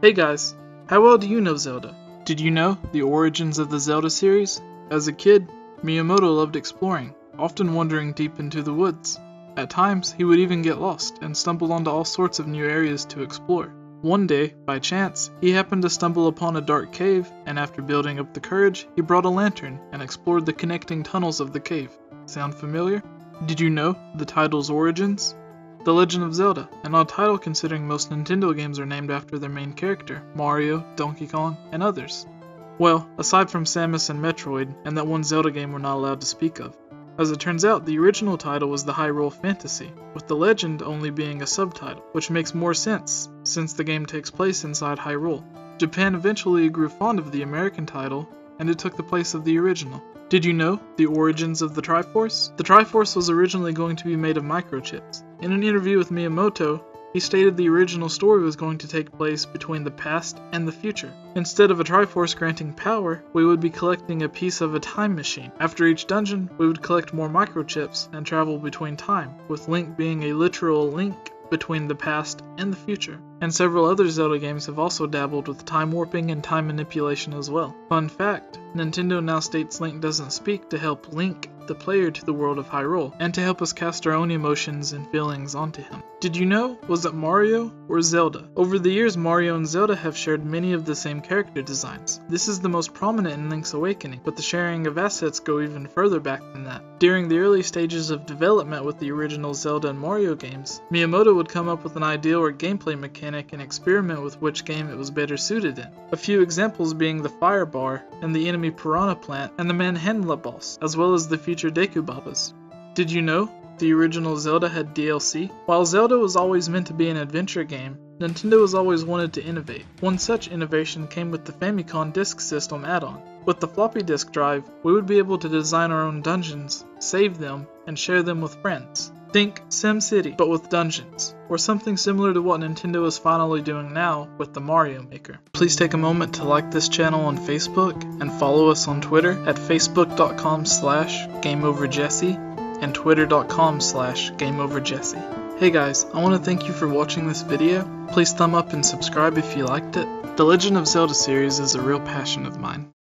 Hey guys, how well do you know Zelda? Did you know the origins of the Zelda series? As a kid, Miyamoto loved exploring, often wandering deep into the woods. At times, he would even get lost and stumble onto all sorts of new areas to explore. One day, by chance, he happened to stumble upon a dark cave, and after building up the courage, he brought a lantern and explored the connecting tunnels of the cave. Sound familiar? Did you know the title's origins? The Legend of Zelda, an odd title considering most Nintendo games are named after their main character, Mario, Donkey Kong, and others. Well, aside from Samus and Metroid, and that one Zelda game we're not allowed to speak of. As it turns out, the original title was the Hyrule Fantasy, with the legend only being a subtitle, which makes more sense, since the game takes place inside Hyrule. Japan eventually grew fond of the American title, and it took the place of the original. Did you know the origins of the Triforce? The Triforce was originally going to be made of microchips. In an interview with Miyamoto, he stated the original story was going to take place between the past and the future. Instead of a Triforce granting power, we would be collecting a piece of a time machine. After each dungeon, we would collect more microchips and travel between time, with Link being a literal link between the past and the future. And several other Zelda games have also dabbled with time warping and time manipulation as well. Fun fact Nintendo now states Link doesn't speak to help link the player to the world of Hyrule, and to help us cast our own emotions and feelings onto him. Did you know? Was it Mario or Zelda? Over the years, Mario and Zelda have shared many of the same character designs. This is the most prominent in Link's Awakening, but the sharing of assets go even further back than that. During the early stages of development with the original Zelda and Mario games, Miyamoto would come up with an idea or gameplay mechanic and experiment with which game it was better suited in. A few examples being the Fire Bar and the enemy Piranha Plant and the Manhandla boss, as well as the future Deku Babas. Did you know the original Zelda had DLC? While Zelda was always meant to be an adventure game, Nintendo has always wanted to innovate. One such innovation came with the Famicom Disk System add-on. With the floppy disk drive, we would be able to design our own dungeons, save them, and share them with friends. Think SimCity, but with dungeons, or something similar to what Nintendo is finally doing now with the Mario Maker. Please take a moment to like this channel on Facebook and follow us on Twitter at facebook.com slash gameoverjesse and twitter.com slash gameoverjesse. Hey guys, I want to thank you for watching this video. Please thumb up and subscribe if you liked it. The Legend of Zelda series is a real passion of mine.